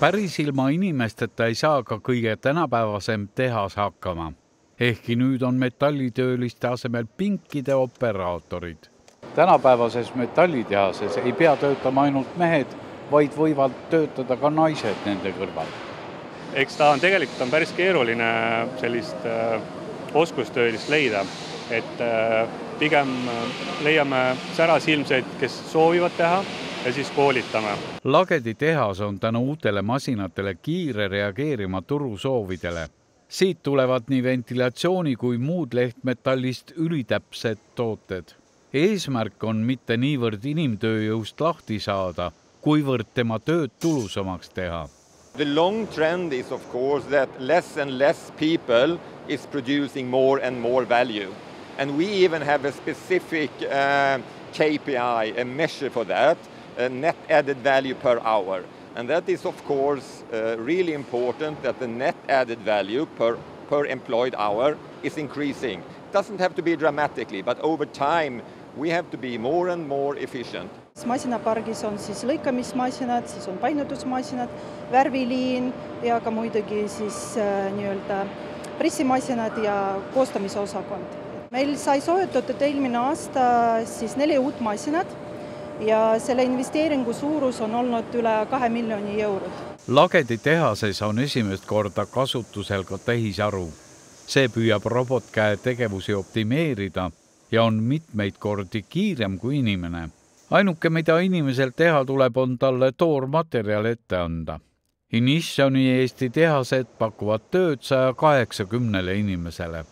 päris ilma inimesteta ei saa ka kõige tänapäevasem tehas hakkama. ehkki nüüd on metallitööliste asemel pinkide operaatorid. tänapäevases metallitehases ei pea töötama ainult mehed, vaid võivad töötada ka naised nende kõrval. eks ta on tegelikult on päris keeruline sellist äh, oskustöölist leida, et äh, pigem leiame särasilmseid, kes soovivad teha ja siis koolitame. Lagedi tehas on tänu uutele masinatele kiire reageerima turusoovidele. siit tulevad nii ventilatsiooni kui muud lehtmetallist ülitäpsed tooted. eesmärk on mitte niivõrd inimtööjõust lahti saada, kuivõrd tema tööd tulusamaks teha. The long trend is of course that less and less people is producing more and more value. And we even have a specific uh, KPI, a measure for that net added value per hour. And that is, of course, uh, really important that the net added value per, per employed hour is increasing. It doesn't have to be dramatically, but over time we have to be more and more efficient. masinapargis on siis lõikamismasinad, siis on painutusmasinad, värviliin ja ka muidugi siis äh, nii-öelda pressimasinad ja koostamisosakond. meil sai soetatud eelmine aasta siis neli uut masinat ja selle investeeringu suurus on olnud üle kahe miljoni eurot. Lagedi tehases on esimest korda kasutusel ka tehisaru. see püüab robotkäe tegevusi optimeerida ja on mitmeid kordi kiirem kui inimene. ainuke, mida inimesel teha tuleb, on talle toormaterjal ette anda. Initioni Eesti tehased pakuvad tööd saja kaheksakümnele inimesele